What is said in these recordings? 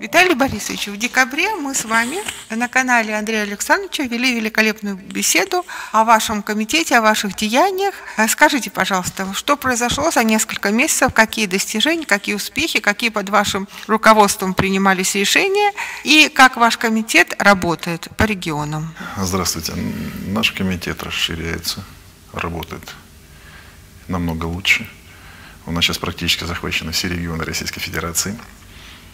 Виталий Борисович, в декабре мы с вами на канале Андрея Александровича вели великолепную беседу о вашем комитете, о ваших деяниях. Скажите, пожалуйста, что произошло за несколько месяцев, какие достижения, какие успехи, какие под вашим руководством принимались решения и как ваш комитет работает по регионам? Здравствуйте. Наш комитет расширяется, работает намного лучше. У нас сейчас практически захвачены все регионы Российской Федерации.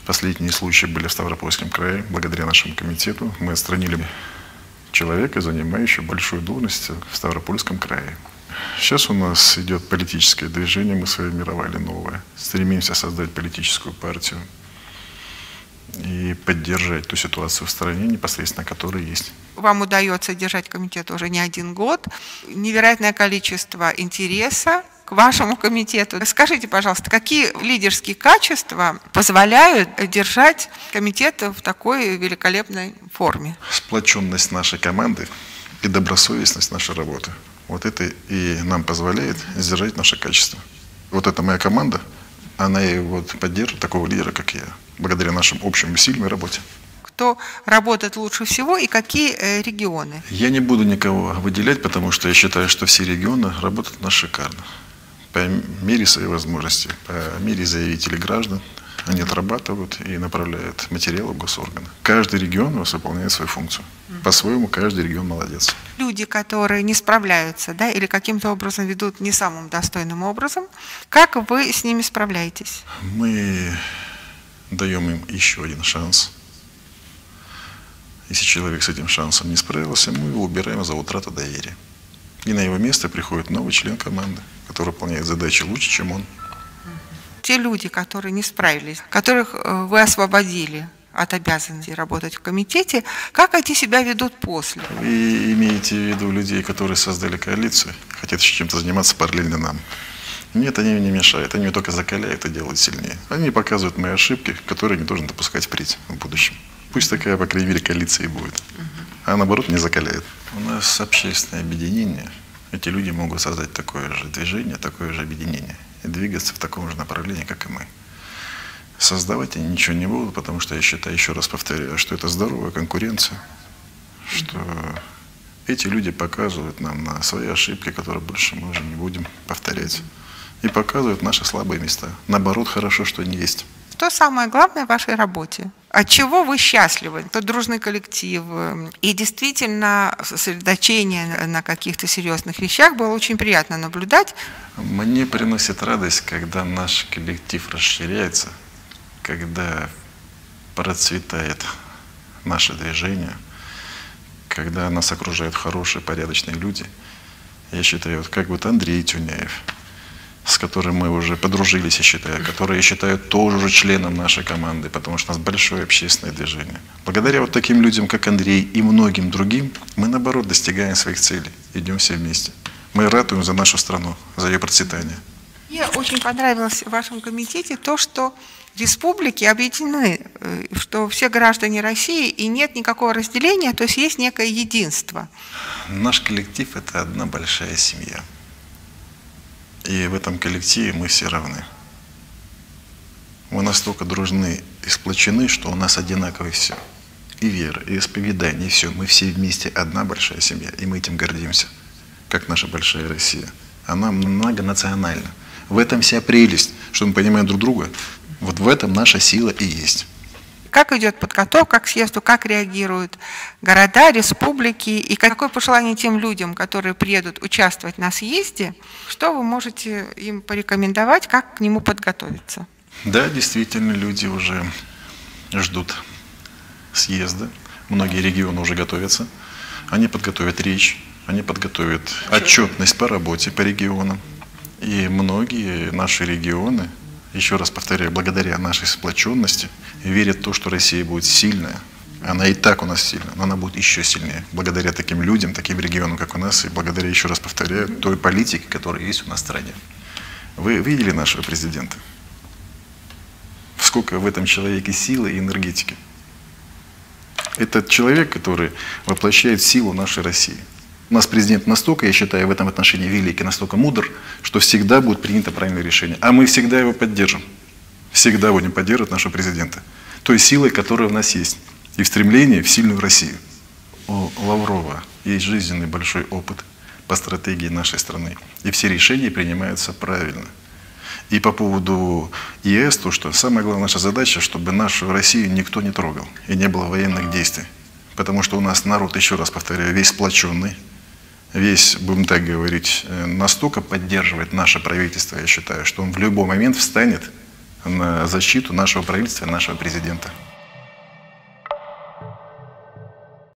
Последние случаи были в Ставропольском крае. Благодаря нашему комитету мы отстранили человека, занимающего большую должность в Ставропольском крае. Сейчас у нас идет политическое движение, мы сформировали новое. Стремимся создать политическую партию и поддержать ту ситуацию в стране, непосредственно которая есть. Вам удается держать комитет уже не один год. Невероятное количество интереса к вашему комитету. Скажите, пожалуйста, какие лидерские качества позволяют держать комитет в такой великолепной форме? Сплоченность нашей команды и добросовестность нашей работы. Вот это и нам позволяет сдержать наше качество. Вот эта моя команда, она и вот поддержит такого лидера, как я, благодаря нашим общим усилиям и работе кто работает лучше всего и какие э, регионы? Я не буду никого выделять, потому что я считаю, что все регионы работают у нас шикарно по мере своей возможности, по мере заявителей граждан, они отрабатывают и направляют материалы в госорганы. Каждый регион у вас выполняет свою функцию. По-своему каждый регион молодец. Люди, которые не справляются, да, или каким-то образом ведут не самым достойным образом, как вы с ними справляетесь? Мы даем им еще один шанс. Если человек с этим шансом не справился, мы его убираем за утрату доверия. И на его место приходит новый член команды, который выполняет задачи лучше, чем он. Те люди, которые не справились, которых э, вы освободили от обязанности работать в комитете, как они себя ведут после? Вы имеете в виду людей, которые создали коалицию, хотят еще чем-то заниматься параллельно нам. Нет, они мне не мешают, они меня только закаляют и делают сильнее. Они показывают мои ошибки, которые не должен допускать впредь в будущем. Пусть такая, по крайней мере, коалиция и будет. А наоборот, не закаляет. У нас общественное объединение. Эти люди могут создать такое же движение, такое же объединение и двигаться в таком же направлении, как и мы. Создавать они ничего не будут, потому что я считаю, еще раз повторяю, что это здоровая конкуренция, что эти люди показывают нам на свои ошибки, которые больше мы уже не будем повторять, и показывают наши слабые места. Наоборот, хорошо, что они есть. Что самое главное в вашей работе? От чего вы счастливы? Это дружный коллектив. И действительно, сосредоточение на каких-то серьезных вещах было очень приятно наблюдать. Мне приносит радость, когда наш коллектив расширяется, когда процветает наше движение, когда нас окружают хорошие, порядочные люди. Я считаю, вот как вот Андрей Тюняев – с которым мы уже подружились, я считаю, которые, я считаю, тоже уже членом нашей команды, потому что у нас большое общественное движение. Благодаря вот таким людям, как Андрей и многим другим, мы, наоборот, достигаем своих целей, идем все вместе. Мы ратуем за нашу страну, за ее процветание. Мне очень понравилось в вашем комитете то, что республики объединены, э, что все граждане России и нет никакого разделения, то есть есть некое единство. Наш коллектив – это одна большая семья. И в этом коллективе мы все равны. Мы настолько дружны и сплочены, что у нас одинаково все. И вера, и исповедание, и все. Мы все вместе одна большая семья, и мы этим гордимся, как наша большая Россия. Она многонациональна. В этом вся прелесть, что мы понимаем друг друга. Вот в этом наша сила и есть. Как идет подготовка к съезду, как реагируют города, республики, и какое пожелание тем людям, которые приедут участвовать на съезде, что вы можете им порекомендовать, как к нему подготовиться? Да, действительно, люди уже ждут съезда. Многие регионы уже готовятся. Они подготовят речь, они подготовят отчетность по работе по регионам. И многие наши регионы еще раз повторяю, благодаря нашей сплоченности, верят в то, что Россия будет сильная. Она и так у нас сильная, но она будет еще сильнее. Благодаря таким людям, таким регионам, как у нас, и благодаря, еще раз повторяю, той политике, которая есть у нас в стране. Вы видели нашего президента? Сколько в этом человеке силы и энергетики. Это человек, который воплощает силу нашей России. У нас президент настолько, я считаю, в этом отношении великий, настолько мудр, что всегда будет принято правильное решение. А мы всегда его поддержим. Всегда будем поддерживать нашего президента. той силой, которая у нас есть, и в стремлении в сильную Россию. У Лаврова есть жизненный большой опыт по стратегии нашей страны, и все решения принимаются правильно. И по поводу ЕС, то что самая главная наша задача, чтобы нашу Россию никто не трогал и не было военных действий. Потому что у нас народ, еще раз повторяю, весь сплоченный, весь, будем так говорить, э, настолько поддерживает наше правительство, я считаю, что он в любой момент встанет на защиту нашего правительства нашего президента.